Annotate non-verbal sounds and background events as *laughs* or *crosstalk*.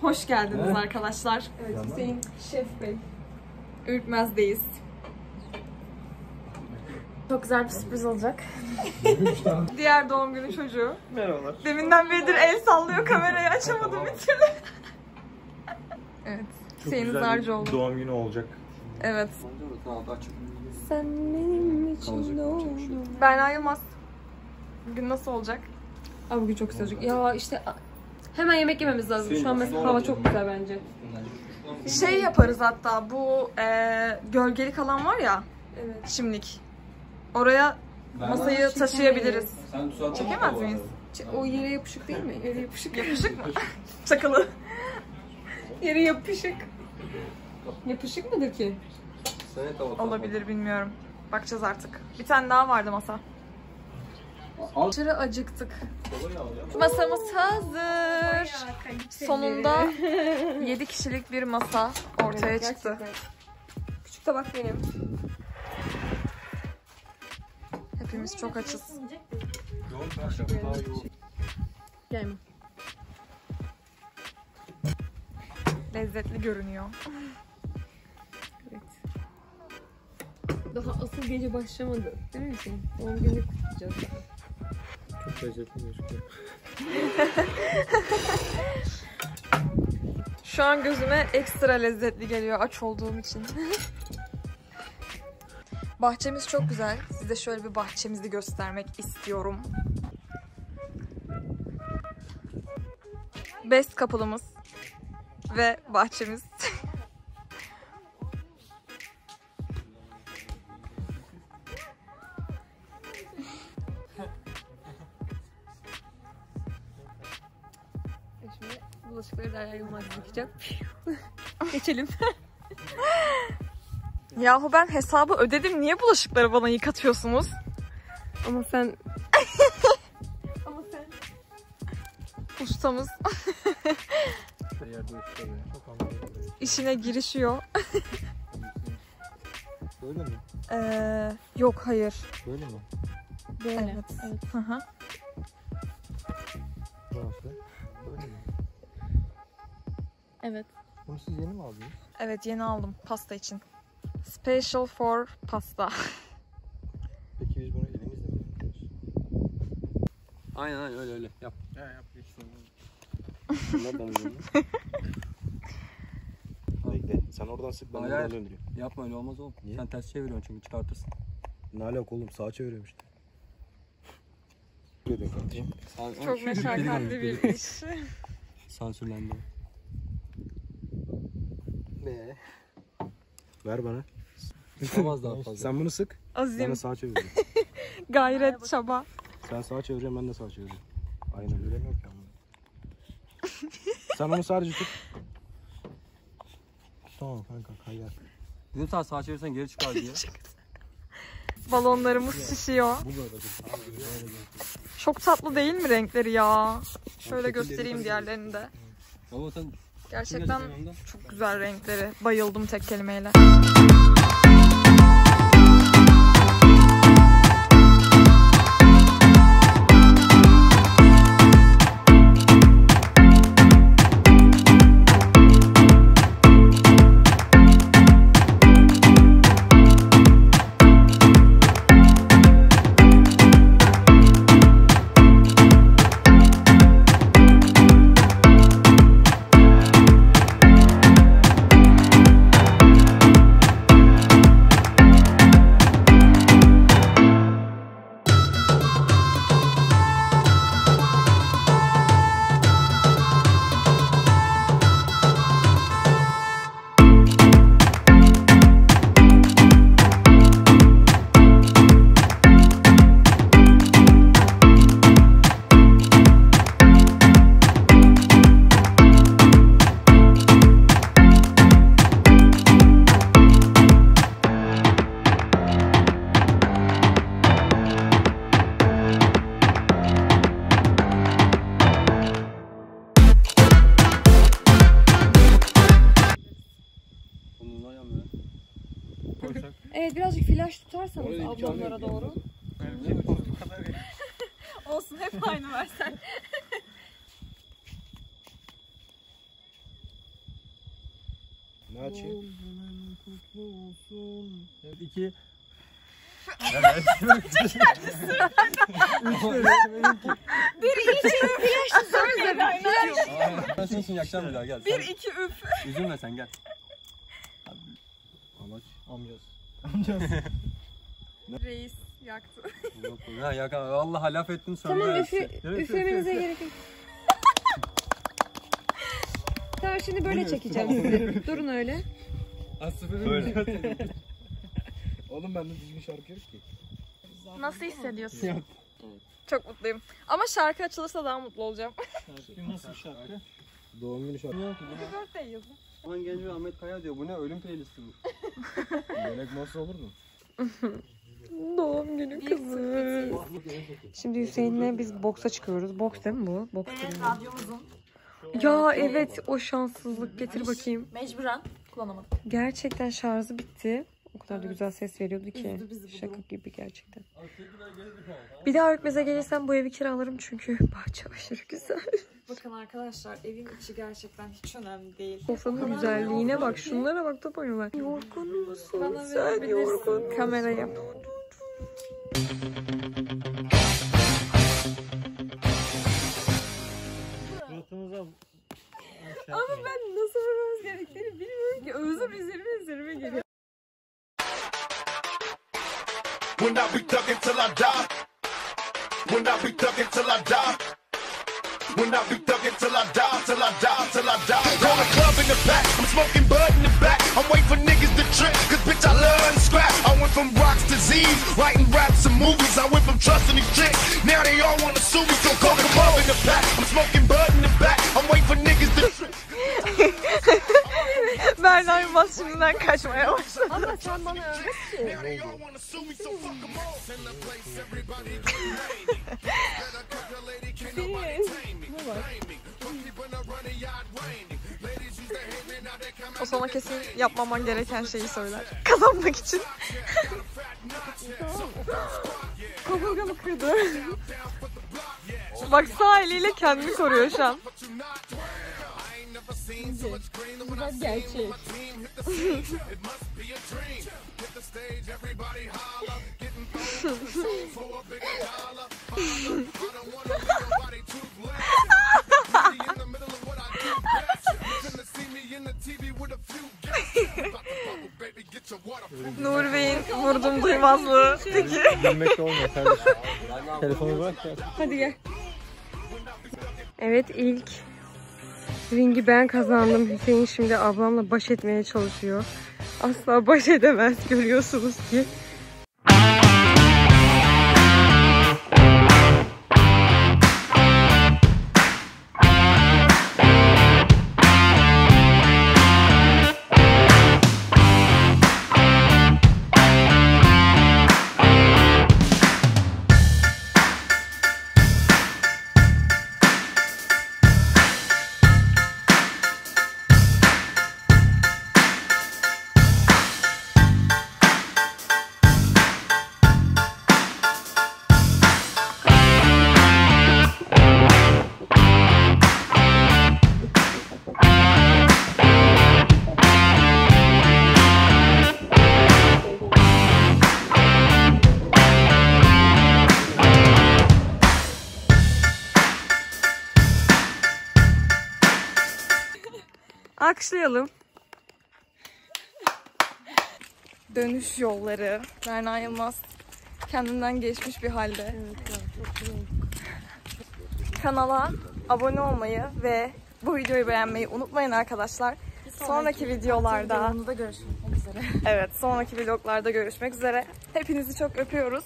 Hoş geldiniz arkadaşlar. Evet Hüseyin Şef Bey. Ürkmez'deyiz. Çok güzel bir sürpriz olacak. *laughs* Diğer doğum günü çocuğu. Merhabalar. Deminden beridir el sallıyor kamerayı açamadım *laughs* bir türlü. evet. Hüseyin Zarcıoğlu. doğum günü olacak. Evet. Sen benim için doğdun. Berna Yılmaz. Bugün nasıl olacak? Abi bugün çok güzel olacak. Ya işte hemen yemek yememiz lazım. Şu an mesela hava çok güzel bence. Şey yaparız hatta bu e, gölgelik alan var ya Evet. şimdilik. Oraya masayı taşıyabiliriz. Çekemez miyiz? Ç- O yere yapışık değil mi? Yere yapışık. Yapışık mı? *laughs* Çakalı. Yere yapışık. Yapışık mıdır ki? Olabilir bilmiyorum. Bakacağız artık. Bir tane daha vardı masa. Aşırı acıktık. Masamız hazır. Sonunda *laughs* 7 kişilik bir masa ortaya Evet, çıktı. gerçekten. Küçük tabak benim. Hepimiz çok açız. Gelme. Lezzetli görünüyor. Daha asıl gece başlamadı. Değil mi? Doğum gününü kutlayacağız. Çok lezzetli. Şu an gözüme ekstra lezzetli geliyor aç olduğum için. *laughs* Bahçemiz çok güzel. Size şöyle bir bahçemizi göstermek istiyorum. Best kapılımız ve bahçemiz. *laughs* Derya Yılmaz yıkayacak. Geçelim. *laughs* Yahu ben hesabı ödedim. Niye bulaşıkları bana yıkatıyorsunuz? Ama sen... *laughs* Ama sen... Ustamız *laughs* işine girişiyor. Böyle mi? Ee, yok hayır. Böyle mi? Böyle. Evet. Hı hı. Burası. Evet. Bunu siz yeni mi aldınız? Evet yeni aldım pasta için. Special for pasta. *laughs* Peki biz bunu elimizle mi yapıyoruz? Aynen aynen öyle öyle. Yap. He yap biliyorsun? *laughs* Bekle sen oradan sık ben oradan döndüreyim. Yapma öyle olmaz oğlum. Niye? Sen ters çeviriyorsun çünkü çıkartırsın. Ne alaka oğlum sağa çeviriyorum işte. Çok meşakkatli bir iş. Sansürlendi. Ne? Ver bana. Olmaz daha fazla. Sen bunu sık. Ben Azim, de sağa çevireceğim. *laughs* gayret, çaba. Sen sağa çevireceğim ben de sağa çevireceğim. Aynen öyle mi yok ya? Sen onu sadece tut. Tamam kanka kayar. Dedim sana sağa çevirsen geri çıkar diye. *laughs* Balonlarımız şişiyor. Bu böyle dur. Çok tatlı değil mi renkleri ya? Şöyle göstereyim diğerlerini de. Baba sen Gerçekten çok güzel renkleri. Bayıldım tek kelimeyle. Koysak. *laughs* Evet birazcık flash tutarsanız Oraya ablamlara doğru. *laughs* Olsun hep aynı versen. Ne açayım? Kutlu olsun. Evet, iki. *laughs* Bir daha gel. Bir iki üf. üzülme sen gel. Amaç. Amcası. *laughs* Reis yaktı. Yok ya yak vallahi laf ettin sonra. Tamam üfü, üflemenize gerek yok. Tamam şimdi böyle çekeceğim sizi. *laughs* Durun öyle. Böyle. *laughs* Oğlum bende düzgün şarkı yok ki. Nasıl hissediyorsun? Çok mutluyum. Ama şarkı açılırsa daha mutlu olacağım. Nasıl bir şarkı? Doğum günü şarkı. Happy birthday yazın. Aman genç bir Ahmet Kaya diyor. Bu ne ölüm playlisti bu. Melek nasıl olur mu? *laughs* Doğum günü kızım. Şimdi Hüseyin'le biz boksa çıkıyoruz. Boks değil mi bu? Boks Evet değil mi? radyomuzun Ya evet o şanssızlık getir bakayım. mecburen kullanamadık. Gerçekten şarjı bitti. O kadar da güzel ses veriyordu ki. Şaka durum. gibi gerçekten. Bir daha Örkmez'e gelirsem bu evi kiralarım çünkü *laughs* bahçe aşırı güzel. Bakın arkadaşlar evin içi gerçekten hiç önemli değil. Sofranın güzelliğine bak. Şunlara bak top oynuyorlar. Yorgun musun? Bana Sen yorgun. Kameraya. Ama ben nasıl vurmamız gerektiğini bilmiyorum ki. Özür üzerime üzerime geliyor. When I be thuggin' till I die. When I be thuggin' till I die. When I be thuggin' till I die, till I die, till I die. Call the club in the back, I'm smoking bud in the back. I'm waiting for niggas to trip, cause bitch I to scrap. I went from rocks to Z's, writing raps and movies. I went from trusting these chicks, now they all wanna sue me. So call the club in the back, I'm smoking bud in the back. I'm waiting for niggas to trip. Berna Yılmaz şimdiden kaçmaya başladı. Ama sen bana öğret ki. O sana kesin yapmaman gereken şeyi söyler. Kazanmak için. Kaburgamı kırdı. Bak sağ eliyle kendini koruyor şu an. Güzel gerçek. Nur Bey'in vurdum duymazlığı. Peki. Bilmek de olmuyor kardeşim. Telefonu bırak ya. Hadi gel. Evet ilk ringi ben kazandım. Hüseyin şimdi ablamla baş etmeye çalışıyor. Asla baş edemez görüyorsunuz ki. Alkışlayalım. Dönüş yolları. Berna Yılmaz kendinden geçmiş bir halde. Kanala abone olmayı ve bu videoyu beğenmeyi unutmayın arkadaşlar. Sonraki videolarda görüşmek üzere. Evet, sonraki vloglarda görüşmek üzere. Hepinizi çok öpüyoruz.